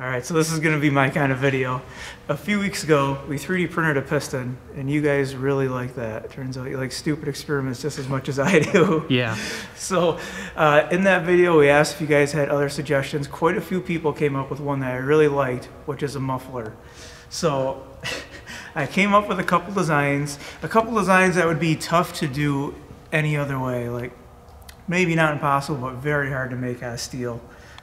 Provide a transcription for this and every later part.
All right, so this is gonna be my kind of video. A few weeks ago, we 3D printed a piston, and you guys really like that. Turns out you like stupid experiments just as much as I do. Yeah. So, uh, in that video, we asked if you guys had other suggestions. Quite a few people came up with one that I really liked, which is a muffler. So, I came up with a couple designs, a couple designs that would be tough to do any other way. Like, maybe not impossible, but very hard to make out of steel.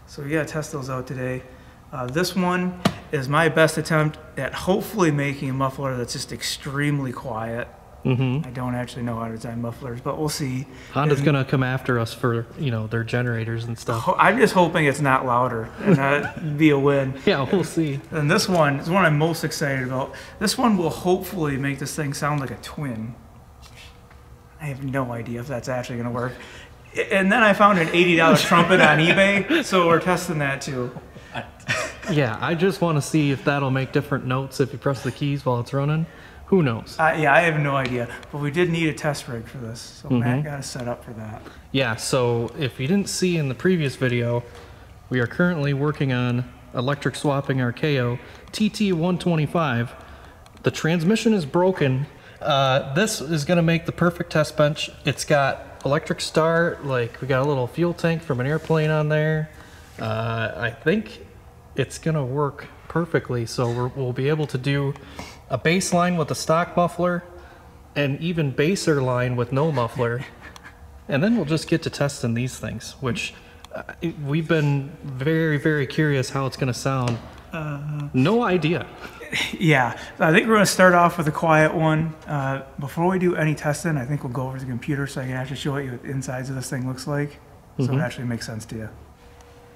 So, we gotta test those out today. Uh, this one is my best attempt at hopefully making a muffler that's just extremely quiet. Mm-hmm. I don't actually know how to design mufflers, but we'll see. Honda's gonna come after us for you know their generators and stuff. I'm just hoping it's not louder and that'd be a win. Yeah, we'll see. And this one is one I'm most excited about. This one will hopefully make this thing sound like a twin. I have no idea if that's actually going to work. And then I found an $80 trumpet on eBay, so we're testing that too. Yeah, I just want to see if that'll make different notes if you press the keys while it's running. Who knows? I, yeah, I have no idea, but we did need a test rig for this, so Matt got us set up for that. Yeah, so if you didn't see in the previous video, we are currently working on electric swapping our Kayo TT125. The transmission is broken. Uh, this is going to make the perfect test bench. It's got electric start, like we got a little fuel tank from an airplane on there. Uh, I think it's going to work perfectly. So we're, we'll be able to do a baseline with a stock muffler and even baser line with no muffler. And then we'll just get to testing these things, which uh, we've been very, very curious how it's going to sound. no idea. Yeah, I think we're going to start off with a quiet one. Uh, before we do any testing, I think we'll go over to the computer so I can actually show you what the insides of this thing looks like, so it actually makes sense to you.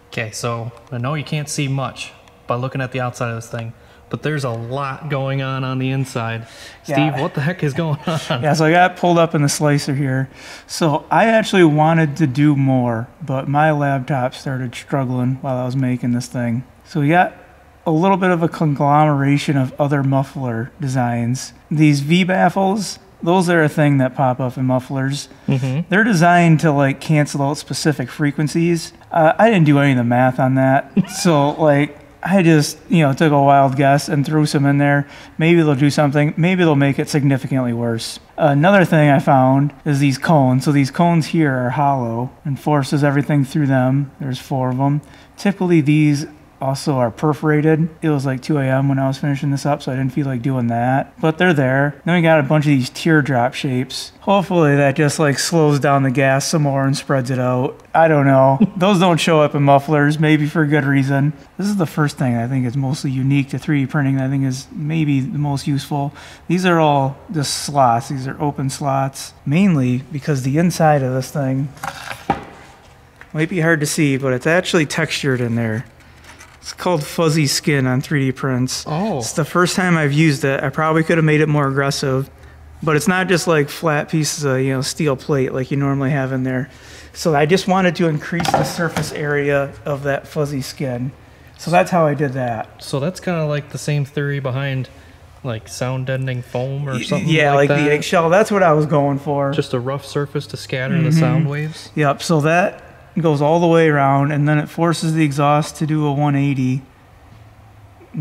Okay, so I know you can't see much by looking at the outside of this thing, but there's a lot going on on the inside. Steve, Yeah. what the heck is going on? Yeah, so I got pulled up in the slicer here. So I actually wanted to do more, but my laptop started struggling while I was making this thing. So we got a little bit of a conglomeration of other muffler designs. These V baffles, those are a thing that pop up in mufflers. They're designed to like cancel out specific frequencies. Uh, I didn't do any of the math on that, so like I just you know took a wild guess and threw some in there. Maybe they'll do something. Maybe they'll make it significantly worse. Another thing I found is these cones. So these cones here are hollow and forces everything through them. There's four of them. Typically these also are perforated. It was like 2 a.m. when I was finishing this up, so I didn't feel like doing that. But they're there. Then we got a bunch of these teardrop shapes. Hopefully that just like slows down the gas some more and spreads it out. I don't know. Those don't show up in mufflers, maybe for a good reason. This is the first thing I think is mostly unique to 3D printing. that I think is maybe the most useful. These are all just slots. These are open slots, mainly because the inside of this thing might be hard to see, but it's actually textured in there. It's called fuzzy skin on 3D prints. Oh. It's the first time I've used it. I probably could have made it more aggressive, but it's not just like flat pieces of, you know, steel plate like you normally have in there. So I just wanted to increase the surface area of that fuzzy skin. So that's how I did that. So that's kind of like the same theory behind like sound deadening foam or something yeah, like, like, the eggshell. That's what I was going for. Just a rough surface to scatter Mm-hmm. the sound waves. Yep, so that goes all the way around and then it forces the exhaust to do a 180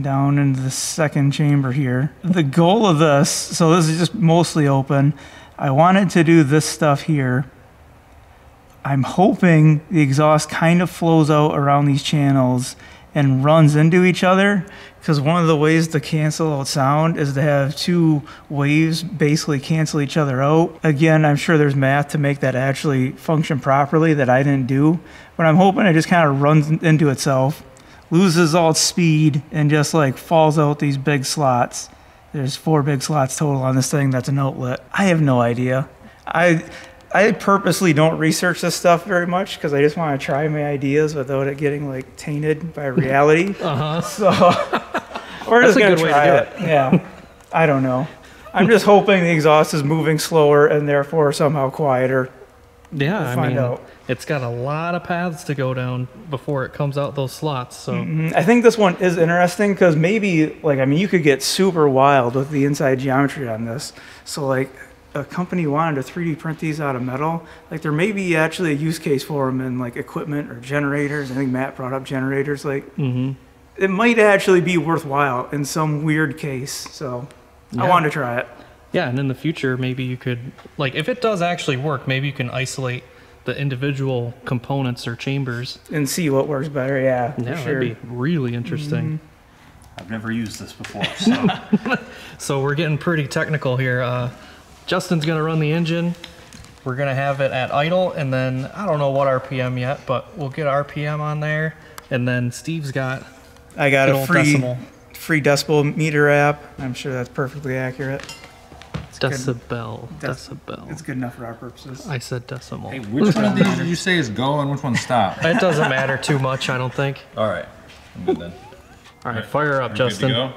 down into the second chamber here. The goal of this, so this is just mostly open. I wanted to do this stuff here. I'm hoping the exhaust kind of flows out around these channels and runs into each other because one of the ways to cancel out sound is to have two waves basically cancel each other out. Again, I'm sure there's math to make that actually function properly that I didn't do, but I'm hoping it just kind of runs into itself, loses all speed, and just like falls out these big slots. There's four big slots total on this thing that's an outlet. I have no idea. I I purposely don't research this stuff very much because I just want to try my ideas without it getting like tainted by reality. Uh huh. So we're just a gonna good way to try do it. Yeah. I don't know. I'm just hoping the exhaust is moving slower and therefore somehow quieter. Yeah, We'll I find mean, out. it's got a lot of paths to go down before it comes out those slots. So Mm, I think this one is interesting because maybe like I mean you could get super wild with the inside geometry on this. So like a company wanted to 3D print these out of metal, like there may be actually a use case for them in like equipment or generators. I think Matt brought up generators. Like hmm it might actually be worthwhile in some weird case. So I wanted to try it. Yeah, and in the future, maybe you could, like, if it does actually work, maybe you can isolate the individual components or chambers. and see what works better. Yeah, for Yeah, sure. that'd be really interesting. I've never used this before, so So we're getting pretty technical here. Uh, Justin's gonna run the engine. We're gonna have it at idle, and then I don't know what RPM yet, but we'll get RPM on there. And then Steve's got I got a free decimal, free decibel meter app. I'm sure that's perfectly accurate. good. decibel, Dec- decibel. It's good enough for our purposes. I said decimal. Hey, which one of these did you say is go and which one's stop? It doesn't matter too much, I don't think. All right, I'm good then. All right, fire up, We're good to Justin.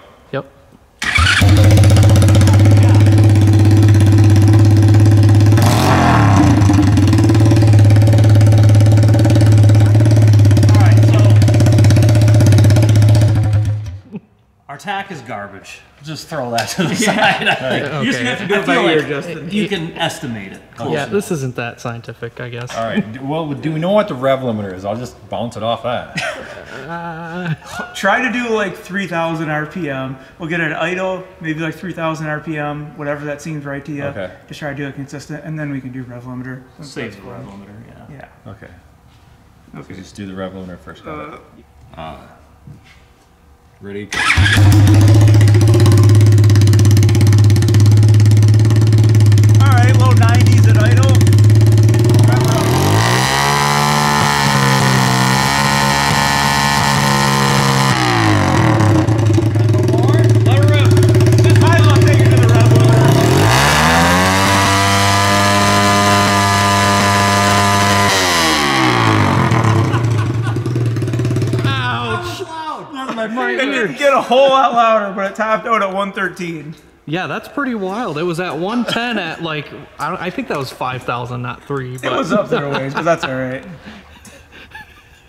Our tach is garbage. Just throw that to the side. I think. Okay. You just have to do it by ear, like Justin. you can estimate it. close Yeah, enough. this isn't that scientific, I guess. All right. Well, do we know what the rev limiter is? I'll just bounce it off that. Try to do like 3,000 RPM. We'll get it at idle, maybe like 3,000 RPM, whatever that seems right to you. Okay. Just try to do it consistent, and then we can do rev limiter. Saves the rev limiter, yeah. Yeah. Okay. Okay. Just do the rev limiter first. Got it. Uh, Ready? all right, low 90s at idle. Let her rip. Just high low, take it to the rev limiter. It didn't get a whole lot but it topped out at 113. Yeah, that's pretty wild. It was at 110 at like I, don't, I think that was 5,000, not three. It But was up there a ways, but that's all right.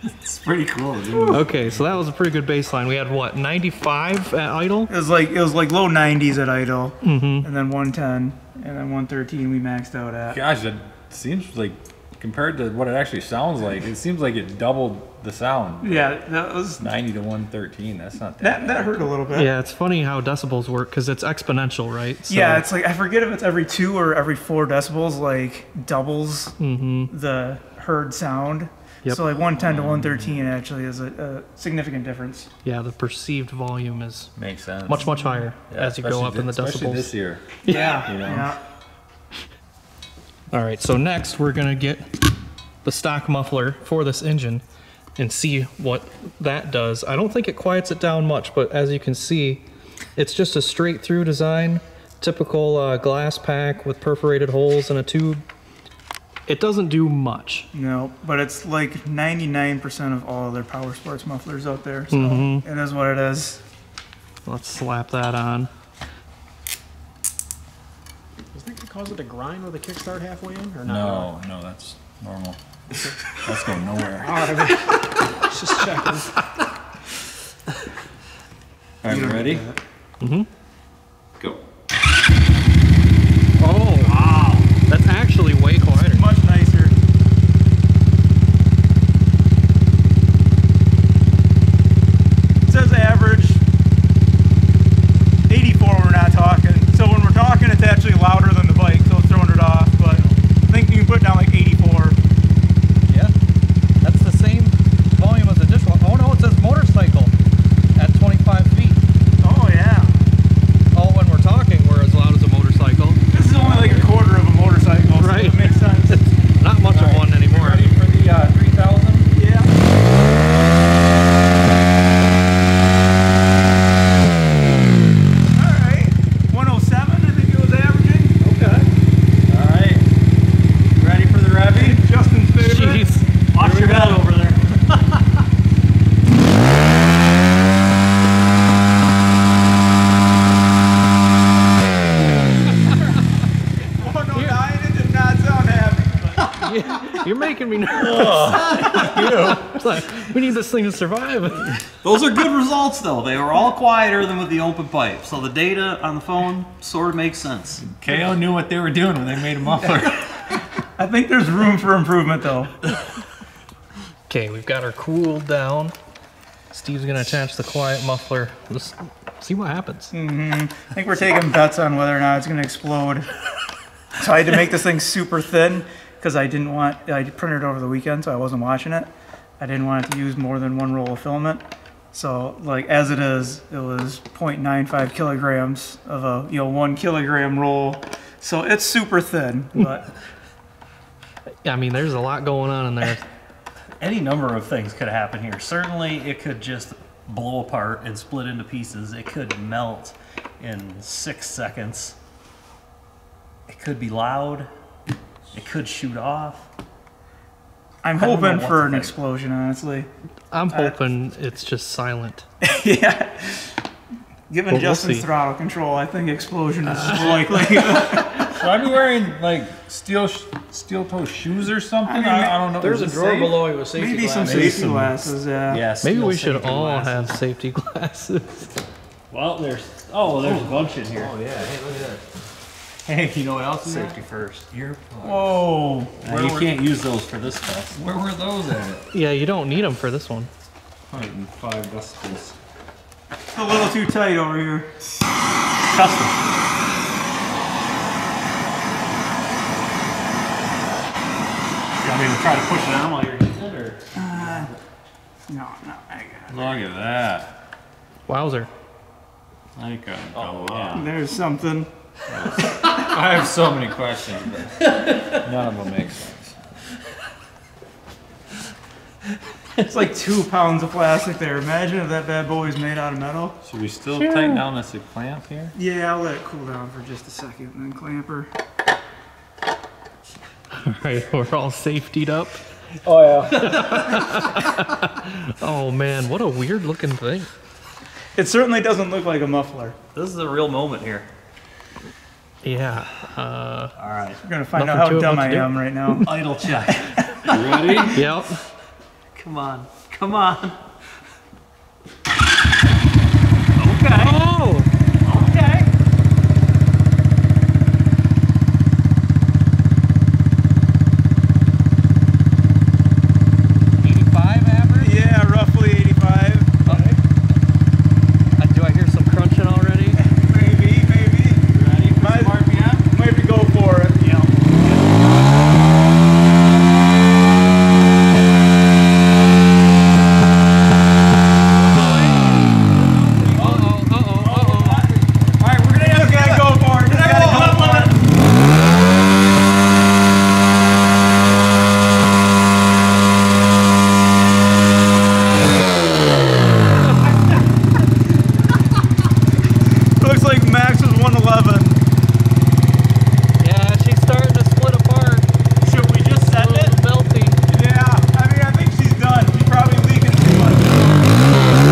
It's pretty cool, dude. okay, so that was a pretty good baseline. We had what 95 at idle. It was like it was like low 90s at idle, mm-hmm. and then 110, and then 113 we maxed out at. Gosh, that seems like compared to what it actually sounds like, it seems like it doubled the sound. Yeah, that was 90 to 113. That's not that. that that hurt a little bit. Yeah, it's funny how decibels work because it's exponential, right? So, Yeah, it's like I forget if it's every two or every four decibels, like doubles mm-hmm. the heard sound. Yep. So like 110 to 113 actually is a, a significant difference. yeah, the perceived volume is makes sense. much much higher Yeah, as you go especially up in the thi- especially decibels. this year. Yeah, You know. yeah. All right, so next we're gonna get the stock muffler for this engine and see what that does. I don't think it quiets it down much, but as you can see, it's just a straight through design, typical uh, glass pack with perforated holes and a tube. It doesn't do much. No, but it's like 99% of all other power sports mufflers out there. So Mhm. it is what it is. Let's slap that on. Does that cause it to grind with a kickstart halfway in, or not? No, no, that's normal. That's going nowhere. All right, I mean, just checking. All right, ready? Mm-hmm. Go. Oh, wow. That's actually way quieter. Much nicer. It says average 84 we're not talking. So when we're talking it's actually louder than the bike, so it's throwing it off. But I think you can put it down like 84. Yeah, that's the same volume as the dishwasher. Oh no, it says motorcycle at 25 feet. Oh yeah. Oh, when we're talking, we're as loud as a motorcycle. This is only like a quarter of a motorcycle, so Right. it makes sense. Not much of one anymore. Ready for the uh, 3000? Yeah. Alright. 107 I think it was averaging. Okay. All right. Ready for the revving? Justin's favorite. Jeez. Watch your head over there. Oh no, dying it did not sound happy. You're making me nervous. It's like, we need this thing to survive. Those are good results, though. They were all quieter than with the open pipe. So the data on the phone sort of makes sense. Kayo knew what they were doing when they made a muffler. I think there's room for improvement though. Okay, we've got her cooled down. Steve's gonna attach the quiet muffler. Let's see what happens. Mm-hmm. I think we're taking bets on whether or not it's going to explode. So I had to make this thing super thin because I didn't want, I printed it over the weekend, so I wasn't watching it. I didn't want it to use more than one roll of filament. So, like, as it is, it was 0.95 kilograms of a, you know, one kilogram roll. So it's super thin, but I mean, there's a lot going on in there. Any number of things could happen here. Certainly, it could just blow apart and split into pieces. It could melt in six seconds. It could be loud. It could shoot off. I'm I don't know hoping for an explosion, honestly. I'm hoping it's just silent. yeah. Given we'll Justin's throttle control, I think explosion is likely. Should I'd be wearing like steel sh- steel toe shoes or something? I, mean, I, don't know. There's a drawer safe? below you with safety Maybe some safety glasses, yeah. Yes. Maybe we should all have safety glasses. Well, there's oh, there's a bunch in here. Oh yeah. Hey, look at that. Hey, you know what else? is in Safety first. Earplugs. Whoa. Now, you can't use those for this test. Where were those at? Yeah, you don't need them for this one. 105 decibels. It's a little too tight over here. Custom. You want me to try to push it on while you're using it, or? Uh, no, no, I got Look at that. Wowzer. I couldn't Oh, go yeah. There's something. I have so many questions, but none of them make sense. It's like two pounds of plastic there. Imagine if that bad boy was made out of metal. Should we still tighten down this clamp here? Yeah, I'll let it cool down for just a second and then clamp her. All right, we're all safetied up. Oh yeah. Oh man, what a weird looking thing. It certainly doesn't look like a muffler. This is a real moment here. Yeah. Uh, All right. We're gonna find out how dumb I am right now. Idle check. Ready? yep. Come on. Come on. Okay. Oh! Okay. Eighty-five average. yeah, roughly 85. Uh, do I hear some crunching already? Maybe, maybe. Ready for Might- some RPM? Maybe go for it. Yeah. Uh oh. Uh oh. Uh oh. All right, we're gonna just gotta go for it. Just gotta go for it. Looks like Max was 111. Yeah, she's starting to split apart. Should we just A send little it? melting. Yeah, I mean, I think she's done. She's probably leaking too much.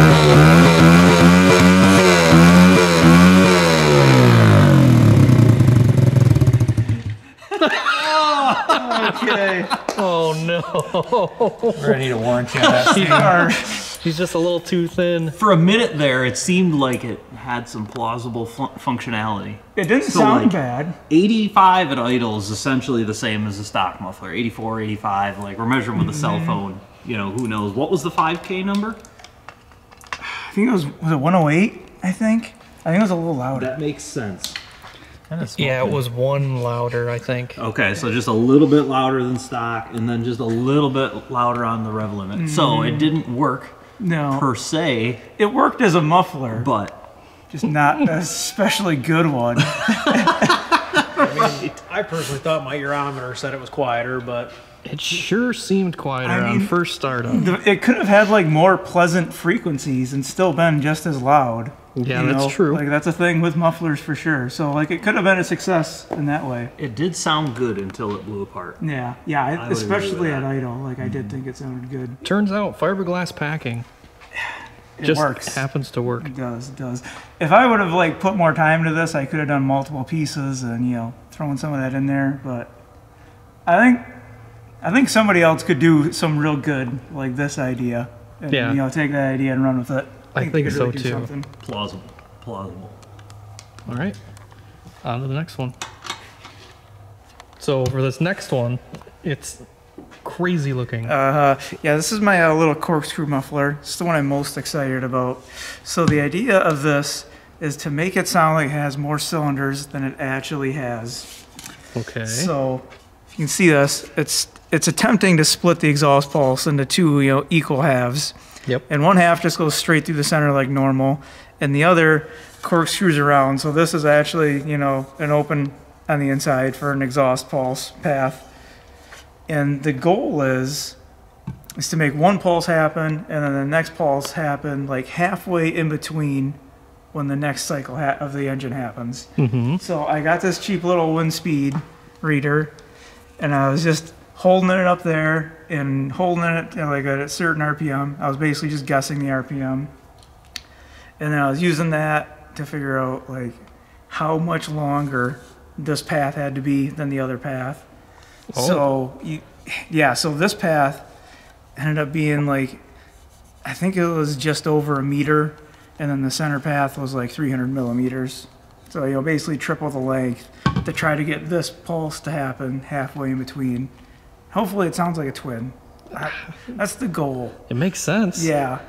okay. Oh no. We're gonna need a warranty on that. Or- She's just a little too thin. For a minute there, it seemed like it had some plausible fu- functionality. it didn't So, sound like- bad. 85 at idle is essentially the same as a stock muffler. 84, 85, like we're measuring with a cell mm-hmm. phone. You know, who knows? What was the 5K number? I think it was was it 108. I think. I think it was a little louder. That makes sense. Yeah, it was one louder, I think. Okay, so just a little bit louder than stock, and then just a little bit louder on the rev limit. So it mm. didn't work No, per se, it worked as a muffler, but just not a especially good one. I personally thought my urometer said it was quieter, but It sure seemed quieter I on first startup. The- It could have had like more pleasant frequencies and still been just as loud. Yeah, you that's know? true. Like that's a thing with mufflers for sure. So like it could have been a success in that way. it did sound good until it blew apart. Yeah, yeah, I, would agree with especially at idle. Like I did mm-hmm. think it sounded good. Turns out fiberglass packing It just works. happens to work. It does, it does. If I would have like put more time to this, I could have done multiple pieces and you know throwing some of that in there. But I think I think somebody else could do some real good like this idea. And, Yeah. You know, take that idea and run with it. I they think so, do too. something. Plausible. Plausible. All right, on to the next one. So for this next one, it's crazy looking. Uh, yeah, this is my uh, little corkscrew muffler. It's the one I'm most excited about. So the idea of this is to make it sound like it has more cylinders than it actually has. okay. So if you can see this, it's it's attempting to split the exhaust pulse into two you know equal halves. Yep. And one half just goes straight through the center like normal, and the other corkscrews around. So this is actually you know an open on the inside for an exhaust pulse path. And the goal is is to make one pulse happen and then the next pulse happen like halfway in between when the next cycle ha- of the engine happens. Mm-hmm. So I got this cheap little wind speed reader, and I was just holding it up there and holding it know, like at a certain RPM. I was basically just guessing the RPM, and then I was using that to figure out like how much longer this path had to be than the other path. Oh. So you, yeah, so this path ended up being like, I think it was just over a meter, and then the center path was like 300 millimeters. So you know, basically triple the length to try to get this pulse to happen halfway in between. Hopefully, it sounds like a twin. I, that's the goal. It makes sense. Yeah,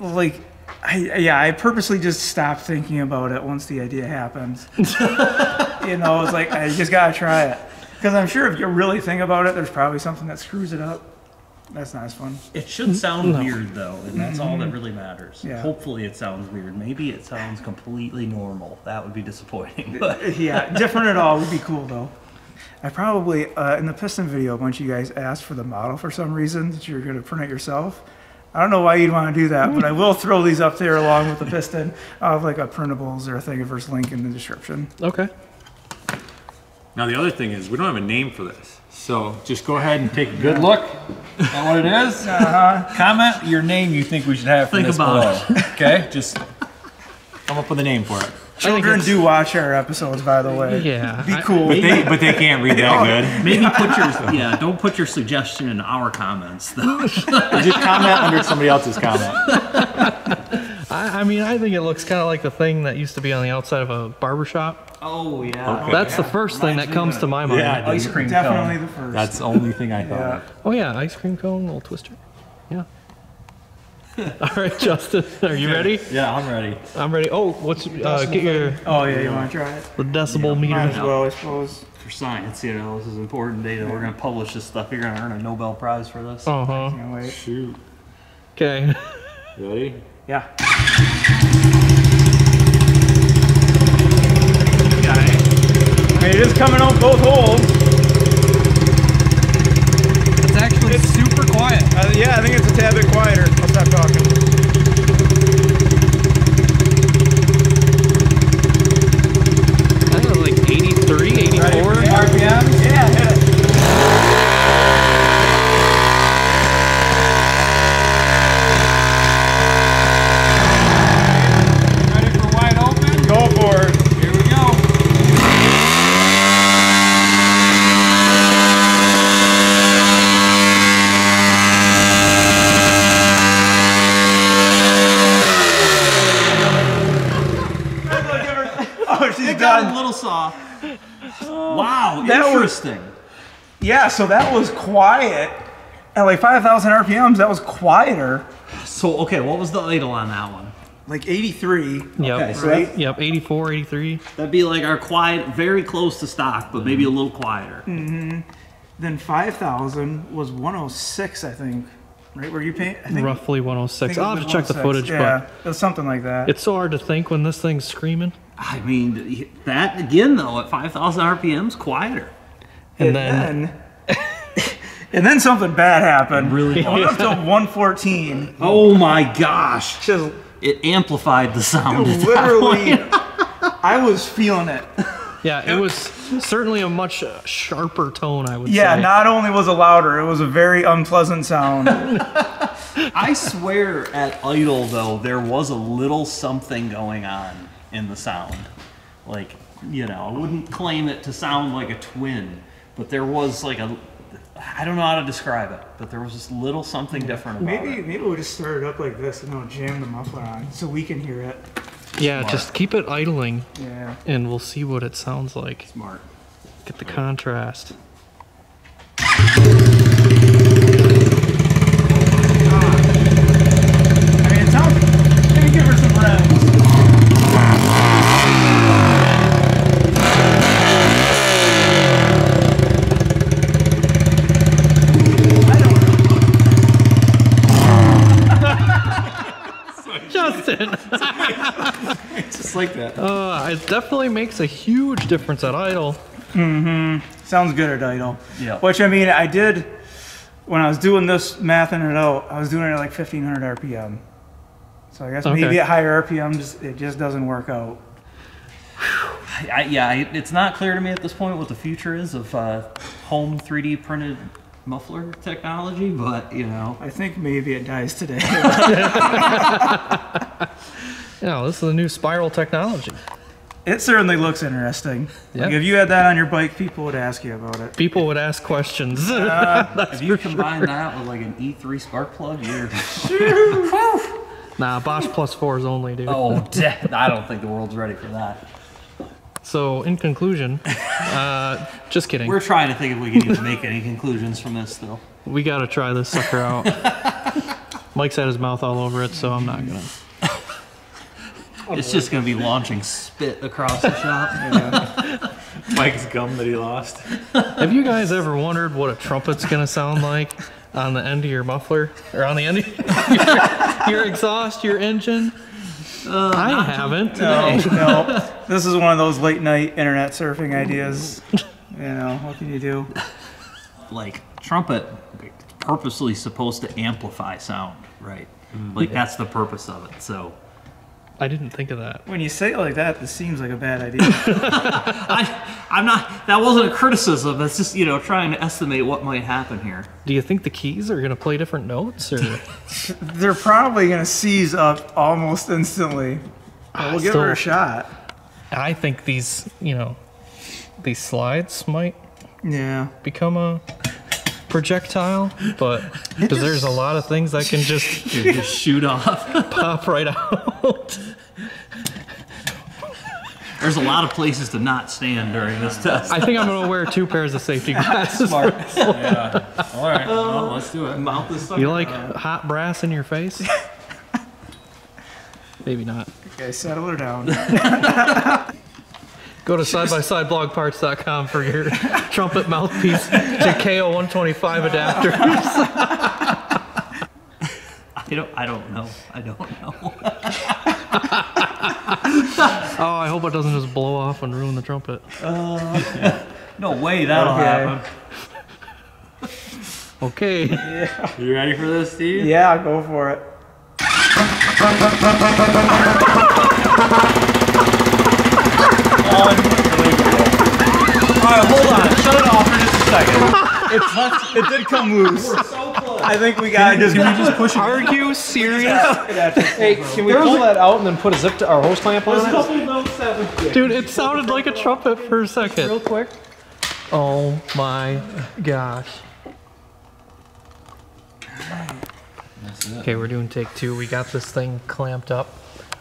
like. I, yeah, I purposely just stopped thinking about it once the idea happens. you know, it's like I just gotta try it because I'm sure if you really think about it, there's probably something that screws it up. That's not as fun. It should sound weird though, and that's all that mm-hmm. really matters. Yeah. Hopefully, it sounds weird. Maybe it sounds completely normal. That would be disappointing. But yeah, different at all would be cool though. I probably uh, in the piston video, a bunch of you guys asked for the model for some reason that you're gonna print it yourself. I don't know why you'd want to do that, but I will throw these up there along with the piston. I'll like a printables or a Thingiverse link in the description. Okay. Now the other thing is we don't have a name for this, so just go ahead and take a good look at what it is. Comment your name you think we should have for Think this about below. Okay, just come up with a name for it. Children do watch our episodes, by the way. Yeah, be I- cool. But they, but they can't read that oh, good. maybe put your yeah. Don't put your suggestion in our comments though. Just comment under somebody else's comment. I, I mean, I think it looks kind of like the thing that used to be on the outside of a barber shop. oh yeah. Okay. Oh, That's the first thing that comes to my mind. Yeah. Ice cream Definitely cone. the first. That's the only thing I thought yeah. of. Oh yeah, ice cream cone, little twister. Yeah. All right, Justin, are you ready? Yeah, I'm ready. I'm ready. Oh, what's uh, get your Oh yeah, you want to try it? the decibel Might as meter? well, I suppose. For science, you know, this is important data. We're gonna publish this stuff. You're gonna earn a Nobel Prize for this. Uh huh. Can't wait. Shoot. Okay. Ready? Yeah. I mean, it is coming out both holes. It's actually super quiet. Uh, yeah, I think it's a tad bit quieter. Stop talking. I don't know, like 83, 84. RPMs? Yeah, hit it. Ready for wide open? Go for it. Here we go. Oh, got a little soft. Wow, That was- interesting. Yeah, so that was quiet. At like 5,000 RPMs, that was quieter. So okay, what was the idle on that one? Like 83. Yep. Okay, so Right? Yep. 84, 83. That'd be like our quiet, very close to stock, but maybe a little quieter. Mm-hmm. Then 5,000 was 106, I think. Right? Were you paying? I Roughly 106. I'll have to check the oh footage, Yeah, it was something like that. it's so hard to think when this thing's screaming. I mean, that again though, at 5,000 RPMs, quieter. And then, then, and then something bad happened. Really? It went up to 114. Oh my gosh, Just it amplified the sound. at literally. I was feeling it. yeah, it was certainly a much uh, sharper tone, I would Yeah, say. not only was it louder, it was a very unpleasant sound. I swear at idle though, there was a little something going on in the sound. Like, you know, I wouldn't claim it to sound like a twin, but there was like a, I don't know how to describe it, but there was this little something different about maybe it. maybe we'll just start it up like this and then jam the muffler on so we can hear it. yeah, just keep it idling Yeah. and we'll see what it sounds like. Smart. Get the contrast. Like that. Uh, it definitely makes a huge difference at idle. Mm-hmm. Sounds good at idle. Yeah. Which I mean, I did when I was doing this mathing it out. I was doing it at like 1500 RPM. So I guess Okay. maybe at higher RPMs it just doesn't work out. I, yeah, it's not clear to me at this point what the future is of uh, home 3D printed muffler technology, but you know, I think maybe it dies today. Yeah, this is the new spiral technology. it certainly looks interesting. Like Yeah. if you had that on your bike, people would ask you about it. People would ask questions. if you combine that with like an E3 spark plug, you're nah, Bosch Plus fours only, dude. oh, de- I don't think the world's ready for that. So, in conclusion, uh, just kidding. We're trying to think if we can even make any conclusions from this, though. We gotta try this sucker out. Mike's had his mouth all over it, so I'm not gonna. It's just gonna be launching spit across the shop. Mike's gum that he lost. Have you guys ever wondered what a trumpet's gonna sound like on the end of your muffler or on the end of your, your exhaust, your engine? Uh, I haven't. No, no. This is one of those late night internet surfing ideas. You know, what can you do? like trumpet, it's purposely supposed to amplify sound, right? Mm. Like that's the purpose of it. So I didn't think of that. When you say it like that, this seems like a bad idea. I, I'm not. That wasn't a criticism. That's just you know trying to estimate what might happen here. Do you think the keys are gonna play different notes, or They're probably gonna seize up almost instantly. But we'll give her a shot. I think these, you know, these slides might Yeah. become a projectile, but because there's a lot of things that can just You just shoot off. pop right out. There's a lot of places to not stand during this test. I think I'm gonna wear two pairs of safety glasses. Yeah. All right. Well, um, let's do it. Mount this sucker. You like hot brass in your face? Maybe not. Okay, settle her down. Go to sidebysideblogparts.com for your trumpet mouthpiece to Kayo 125 adapters. I don't. I don't know. I don't know. Oh, I hope it doesn't just blow off and ruin the trumpet. Uh, no way that'll Okay. happen. Okay. Yeah. You ready for this, Steve? yeah, go for it. All right, hold on. Shut it off for just a second. It did come loose. I think we got it. Can we just push Are you serious? Hey, can we pull that out and then put a zip to our hose clamp on it? Dude, it sounded like a trumpet for a second. Real quick. Oh my gosh. Okay, we're doing take two. We got this thing clamped up.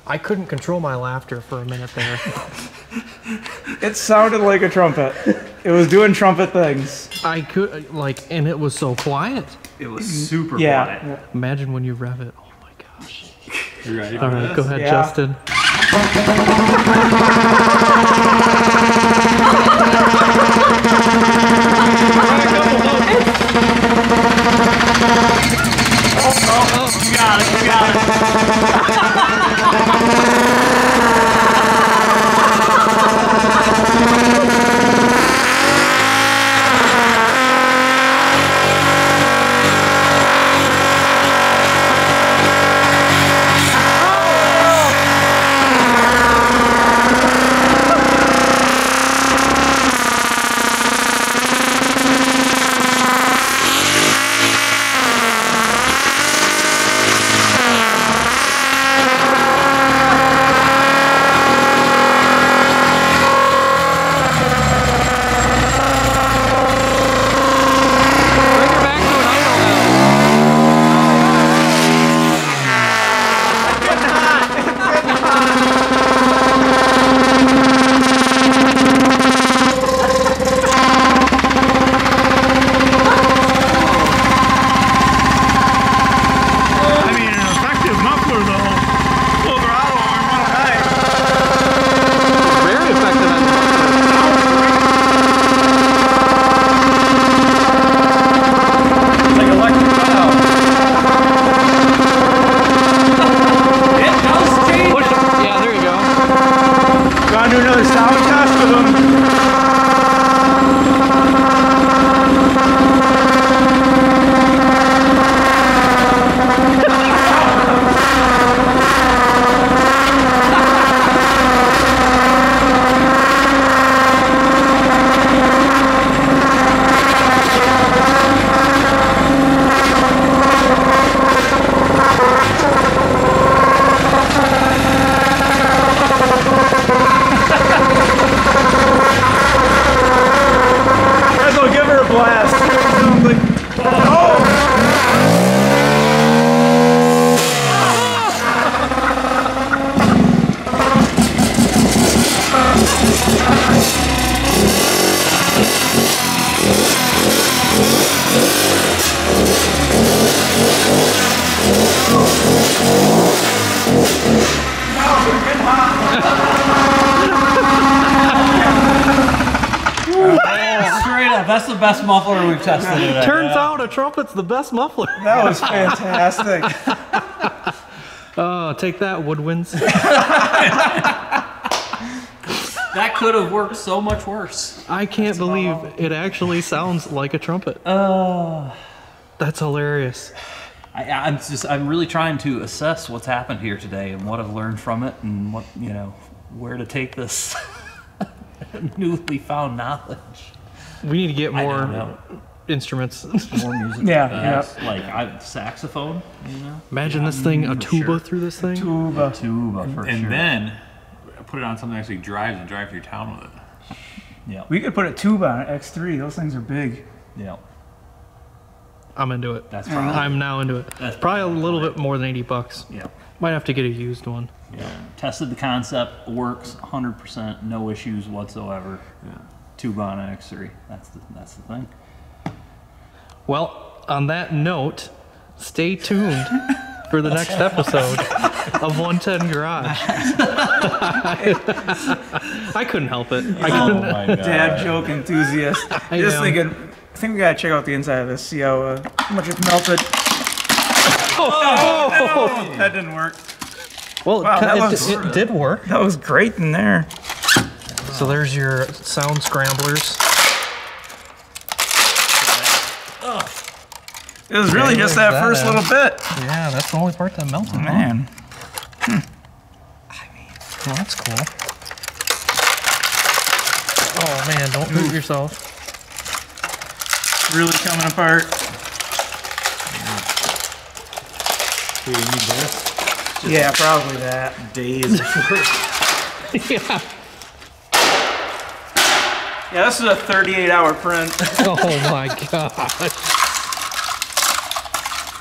I couldn't control my laughter for a minute there. It sounded like a trumpet. It was doing trumpet things. I could, like, and it was so quiet. It was super Yeah. quiet. Imagine when you rev it. Oh my gosh. You ready All right, this? go ahead, Yeah. Justin. Oh, oh, you got it. You got it. want to that's the best muffler we've tested today. Turns out a trumpet's the best muffler. That was fantastic. Oh, take that, woodwinds. That could have worked so much worse. I can't believe it actually sounds like a trumpet. Uh, That's hilarious. I, I'm just, I'm really trying to assess what's happened here today and what I've learned from it and what, you know, where to take this newly found knowledge. We need to get more instruments. More music. Yeah, uh, Like I, saxophone, you know? Imagine this thing, a tuba sure. through this thing. Tuba. Tuba for And sure. then put it on something that actually drives and drive through town with it. yeah, We could put a tuba on an X3. Those things are big. yeah, I'm into it. that's probably, I'm now into it. That's Probably a little bit more than 80 bucks. yeah. Might have to get a used one. Yeah. Tested the concept, works 100%, no issues whatsoever. Yeah. Tuba on an X3. That's the, that's the thing. Well, on that note, stay tuned for the next episode of 110 Garage. I couldn't help it. I couldn't. my god. Dad joke enthusiast. I Just know. thinking, I think we gotta check out the inside of this, see how, uh, how much it's melted. Oh, that didn't work. Well, Wow, it, that it, was- it did work. That was great in there. So there's your sound scramblers. It was really Okay, just that that first end. little bit. Yeah, that's the only part that melted. huh? Man. Hmm. Well, that's cool. Oh man, don't hurt yourself. Really coming apart. Do need this? Yeah, probably that. Days. yeah. Yeah, this is a 38 hour print. Oh my god.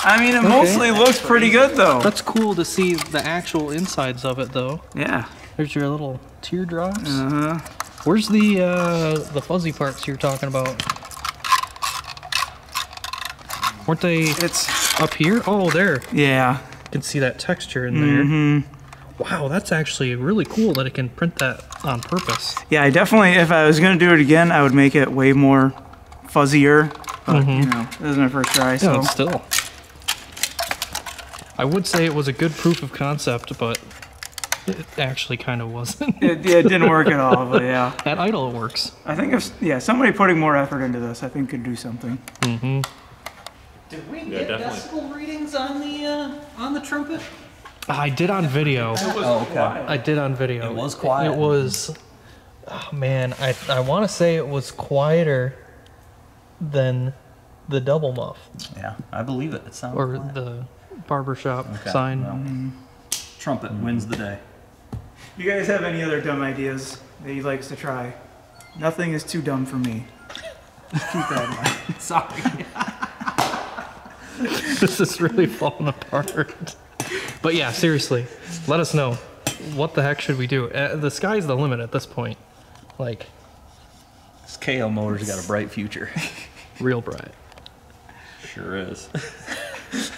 I mean, it mostly looks pretty good though. That's cool to see the actual insides of it though. Yeah. There's your little teardrops. Uh-huh. Where's the uh, the fuzzy parts you're talking about? Weren't they It's, up here? Oh, there. yeah. You can see that texture in there. Mm-hmm. Wow, that's actually really cool that it can print that on purpose. Yeah, I definitely, if I was gonna do it again, I would make it way more fuzzier. But, you know, this is my first try, Mm-hmm. Yeah, so. it's still. I would say it was a good proof of concept, but it actually kind of wasn't. It, yeah, it didn't work at all, but yeah. At idle, it works. I think if, yeah, somebody putting more effort into this, I think could do something. Mm-hmm. Did we get definitely. decibel readings on the uh, on the trumpet? I did on video. Oh, okay. I did on video. It was quiet. It was. Oh man, I I want to say it was quieter than the double muff Yeah, I believe it. It sounds. or quiet. the barbershop Okay, sign. well, Trumpet wins the day. You guys have any other dumb ideas that he likes to try? Nothing is too dumb for me. Just keep that in mind. Sorry. this is really falling apart. But yeah, seriously, let us know. What the heck should we do? Uh, the sky's the limit at this point. Like, This Kayo motor's got a bright future. real bright. Sure is.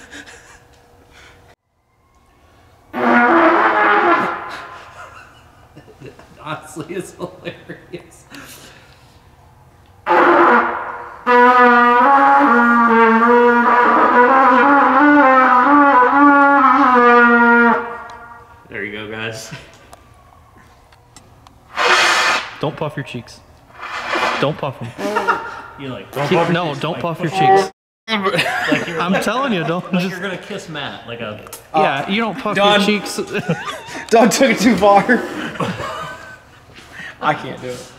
Honestly, it's hilarious. Guys. Don't puff your cheeks. Don't puff them. You like, no, don't puff your cheeks. like I'm telling you, don't like just. you're gonna kiss Matt, like a. Yeah, you don't puff done. your cheeks. Doug took it too far. I can't do it.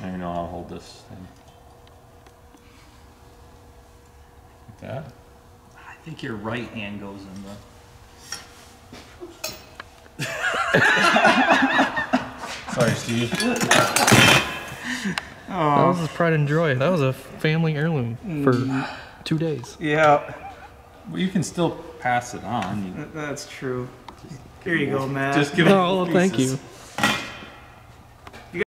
I don't know how to hold this thing. Like that? I think your right hand goes in the. Sorry, Steve. That was a pride and joy. That was a family heirloom for mm. two days. Yeah, Well, you can still pass it on. That's true. Here you go, Matt. just give it. Oh, thank you. pieces.